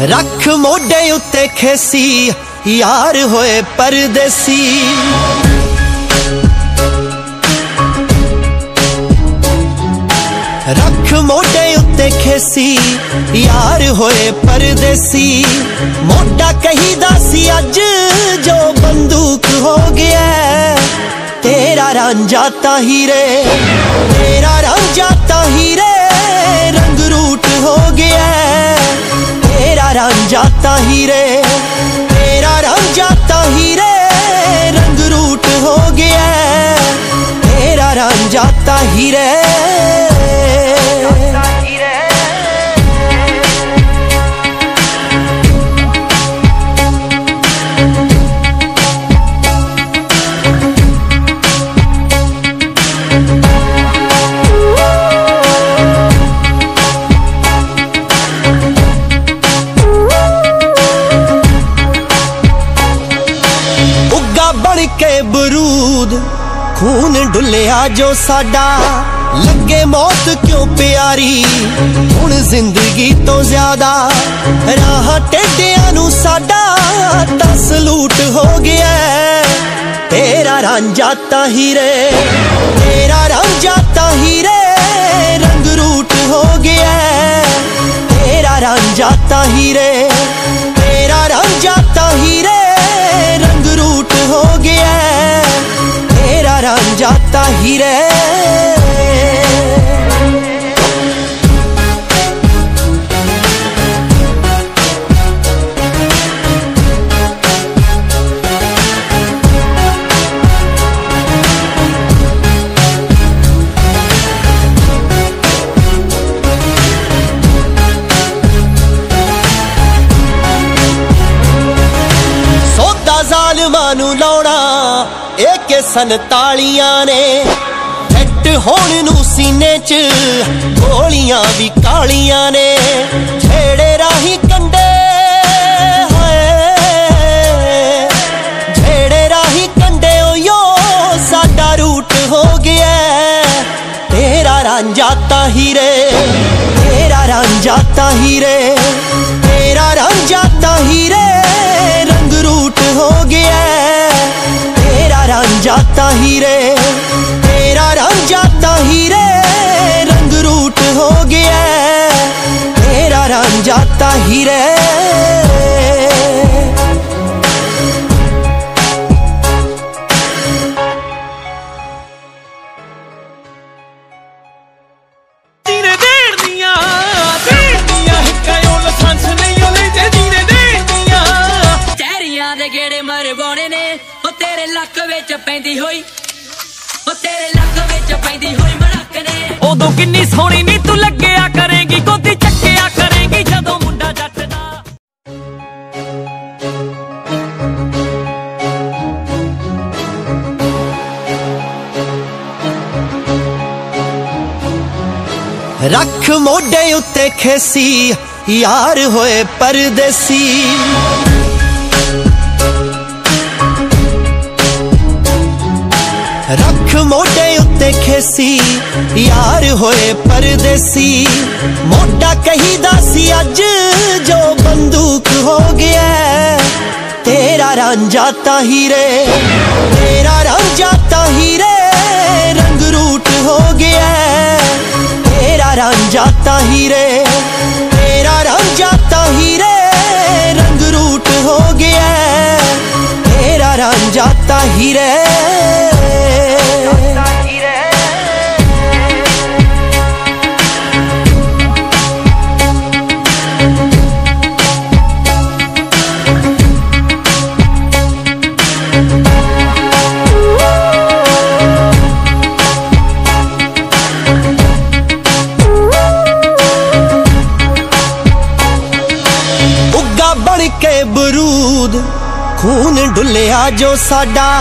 ਰੱਖ ਮੋਢੇ ਉੱਤੇ ਖੇਸੀ ਯਾਰ ਹੋਏ ਪਰਦੇਸੀ ਰੱਖ ਮੋਢੇ ਉੱਤੇ ਖੇਸੀ ਯਾਰ ਹੋਏ ਪਰਦੇਸੀ ਮੋਢਾ ਕਹੀਦਾ ਸੀ ਅੱਜ ਜੋ ਬੰਦੂਕ ਹੋ ਗਿਆ ਤੇਰਾ ਰਾਂਝਾ ਤਾਂ ਹੀਰੇ ਤੇਰਾ ਰਾਂਝਾ ਤਾਂ ਹੀਰੇ ਤੇਰਾ ਰਾਂਝਾ ਤਾਂ ਹੀਰੇ ਉੱਗਾ ਬਣ ਬਰੂਦ ਖੂਨ ਡੁੱਲਿਆ ਜੋ ਸਾਡਾ। ਲੱਗੇ ਮੌਤ ਕਿਉਂ ਪਿਆਰੀ? ਹੁਣ ਜ਼ਿੰਦਗੀ ਤੋਂ ਜ਼ਿਆਦਾ ਰਾਹ ਟੇਡਿਆਂ ਨੂੰ ਸਾਡਾ ਤਾਂ ਸਲੂਟ ਹੋ ਗਿਆ ਤੇਰਾ ਰਾਂਝਾ ਤਾਂ ਹੀਰੇ, ਤੇਰਾ ਰਾਂਝਾ ਤਾਂ ਹੀਰੇ, ਰੰਗ ਰੂਟ ਹੋ ਗਿਆ ਤੇਰਾ ਰਾਂਝਾ ਤਾਂ ਹੀਰੇ ਤੇਰਾ ਰਾਂਝਾ ਤਾਂ ਜ਼ਾਲਮਾਂ ਨੂੰ ਲਾਉਣਾ। ਇਹ ਕਿ ਸੰਤਾਲੀਆਂ ਨੇ। ਫਿੱਟ ਹੋਣ ਨੂੰ ਸੀਨੇ 'ਚ, ਗੋਲੀਆਂ ਵੀ ਕਾਲੀਆਂ ਨੇ। ਛੇੜੇ ਰਾਹੀ ਕੰਡੇ, ਹਾਏ। ਛੇੜੇ ਰਾਹੀ ਕੰਡੇ ਓਯੋ ਸਾਡਾ ਰੂਟ ਹੋ ਗਿਆ। ਤੇਰਾ ਰਾਂਝਾ ਤਾਂ ਹੀਰੇ, ਤੇਰਾ ਰਾਂਝਾ ਤਾਂ ਹੀਰੇ। ਲੱਕ ਵਿੱਚ ਪੈਂਦੀ ਹੋਈ। ਉਹ ਤੇਰੇ ਲੱਕ ਵਿੱਚ ਪੈਂਦੀ ਹੋਈ ਮੜਕ ਨੇ। ਉਦੋਂ ਕਿੰਨੀ ਸੋਹਣੀ ਨੀ ਤੂੰ ਲੱਗਿਆ ਕਰੇਗੀ ਗੋਦੀ ਚੱਕਿਆ ਕਰੇਗੀ ਜਦੋਂ ਮੁੰਡਾ ਜੱਟ ਦਾ ਰੱਖ ਮੋਢੇ ਉੱਤੇ ਖੇਸੀ ਯਾਰ ਹੋਏ ਪਰਦੇਸੀ। ਉੱਤੇ ਖੇਸੀ ਯਾਰ ਹੋਏ ਪਰਦੇਸੀ ਮੋਢਾ ਕਹੀਦਾ ਸੀ ਅੱਜ ਜੋ ਬੰਦੂਕ ਹੋ ਗਿਆ ਤੇਰਾ ਰਾਂਝਾ ਤਾਂ ਹੀਰੇ ਤੇਰਾ ਰਾਂਝਾ ਤਾਂ ਹੀਰੇ ਰੰਗ ਰੂਟ ਹੋ ਗਿਆ ਤੇਰਾ ਰਾਂਝਾ ਤਾਂ ਹੀਰੇ ਤੇਰਾ ਰਾਂਝਾ ਤਾਂ ਹੀਰੇ ਰੰਗ ਰੂਟ ਹੋ ਬਣ ਕੇ ਬਰੂਦ। ਖੂਨ ਡੁੱਲਿਆ ਜੋ ਸਾਡਾ।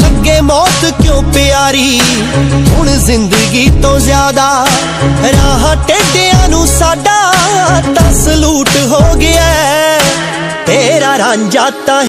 ਲੱਗੇ ਮੌਤ ਕਿਉਂ ਪਿਆਰੀ? ਹੁਣ ਜ਼ਿੰਦਗੀ ਤੋਂ ਜ਼ਿਆਦਾ ਰਾਹ ਟੇਡਿਆਂ ਨੂੰ ਸਾਡਾ। ਤਾਂ ਸਲੂਟ ਹੋ ਗਿਆ ਤੇਰਾ ਰਾਂਝਾ ਤਾਂ